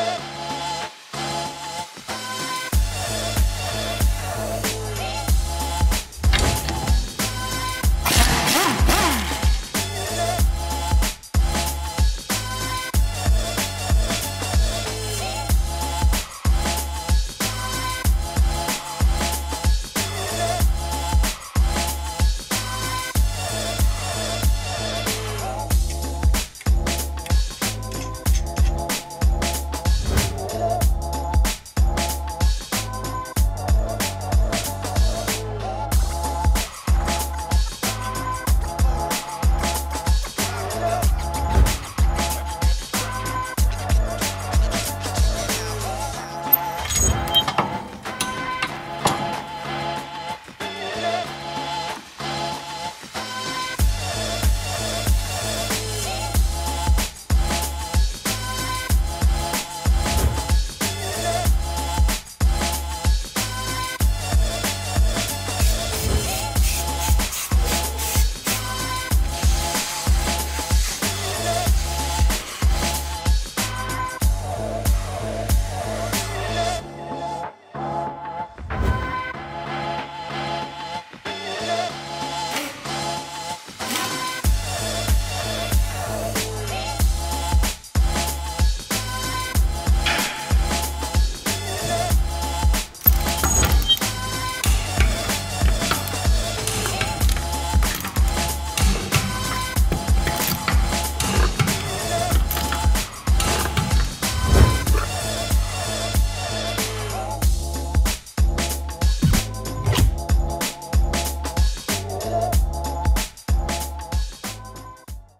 yeah.